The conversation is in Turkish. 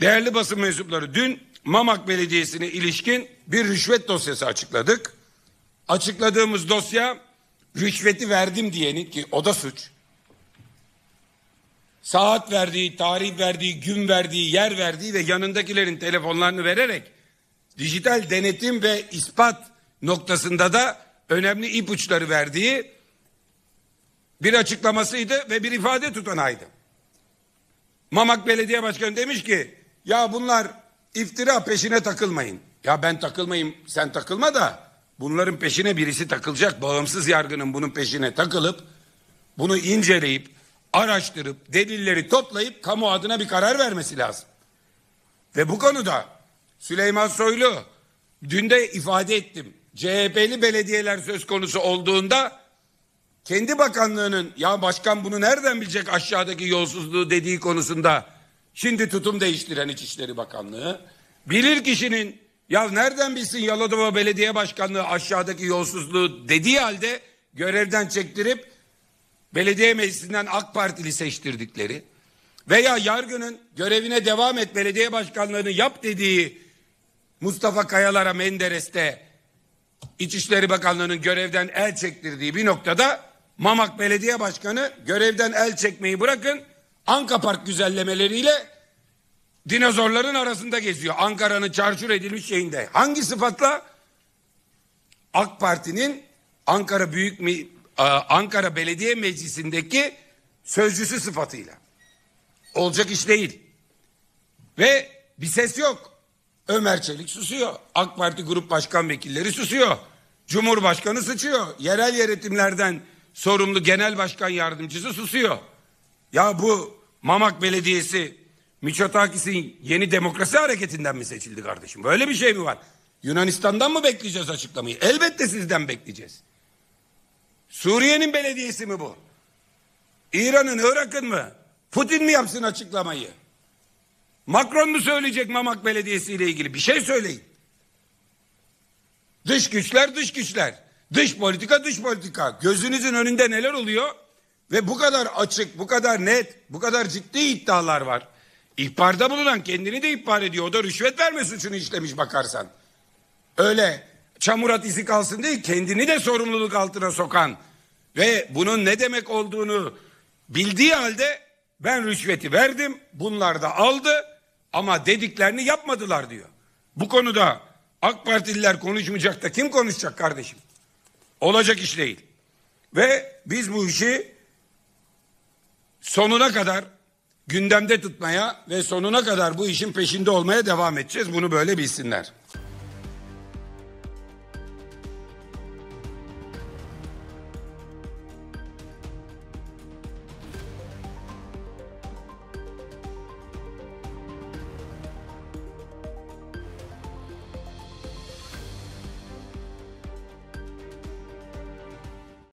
Değerli basın mensupları dün Mamak Belediyesi'ne ilişkin bir rüşvet dosyası açıkladık. Açıkladığımız dosya rüşveti verdim diyenin ki o da suç. Saat verdiği, tarih verdiği, gün verdiği, yer verdiği ve yanındakilerin telefonlarını vererek dijital denetim ve ispat noktasında da önemli ipuçları verdiği bir açıklamasıydı ve bir ifade tutanaydı. Mamak Belediye Başkanı demiş ki ya bunlar iftira peşine takılmayın. Ya ben takılmayayım sen takılma da bunların peşine birisi takılacak. Bağımsız yargının bunun peşine takılıp bunu inceleyip araştırıp delilleri toplayıp kamu adına bir karar vermesi lazım. Ve bu konuda Süleyman Soylu dün de ifade ettim. CHP'li belediyeler söz konusu olduğunda kendi bakanlığının ya başkan bunu nereden bilecek aşağıdaki yolsuzluğu dediği konusunda şimdi tutum değiştiren İçişleri Bakanlığı bilir kişinin ya nereden bilsin Yalova'da Belediye Başkanlığı aşağıdaki yolsuzluğu? dediği halde görevden çektirip belediye meclisinden AK Partili seçtirdikleri veya yargının görevine devam et belediye başkanlığını yap dediği Mustafa Kayalar'a Menderes'te İçişleri Bakanlığı'nın görevden el çektirdiği bir noktada Mamak Belediye Başkanı görevden el çekmeyi bırakın Anka Park güzellemeleriyle dinozorların arasında geziyor. Ankara'nın çarçur edilmiş şeyinde. Hangi sıfatla? AK Parti'nin Ankara Büyük Mi Ankara Belediye Meclisi'ndeki sözcüsü sıfatıyla. Olacak iş değil. Ve bir ses yok. Ömer Çelik susuyor. AK Parti Grup Başkan Vekilleri susuyor. Cumhurbaşkanı susuyor. Yerel yönetimlerden sorumlu genel başkan yardımcısı susuyor. Ya bu Mamak Belediyesi Miçotakis'in yeni demokrasi hareketinden mi seçildi kardeşim? Böyle bir şey mi var? Yunanistan'dan mı bekleyeceğiz açıklamayı? Elbette sizden bekleyeceğiz. Suriye'nin belediyesi mi bu? İran'ın, Irak'ın mı? Putin mi yapsın açıklamayı? Macron mu söyleyecek Mamak Belediyesi ile ilgili? Bir şey söyleyin. Dış güçler dış güçler. Dış politika dış politika. Gözünüzün önünde neler oluyor? Ve bu kadar açık, bu kadar net, bu kadar ciddi iddialar var. İhbarda bulunan kendini de ihbar ediyor. O da rüşvet verme suçunu işlemiş bakarsan. Öyle çamurat izi kalsın değil, kendini de sorumluluk altına sokan ve bunun ne demek olduğunu bildiği halde ben rüşveti verdim, bunlar da aldı ama dediklerini yapmadılar diyor. Bu konuda AK Partililer konuşmayacak da kim konuşacak kardeşim? Olacak iş değil. Ve biz bu işi sonuna kadar gündemde tutmaya ve sonuna kadar bu işin peşinde olmaya devam edeceğiz. Bunu böyle bilsinler.